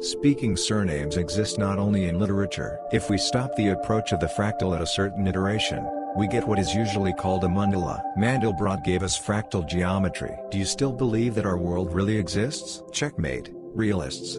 Speaking surnames exist not only in literature. If we stop the approach of the fractal at a certain iteration, we get what is usually called a mandala. Mandelbrot gave us fractal geometry. Do you still believe that our world really exists? Checkmate, realists.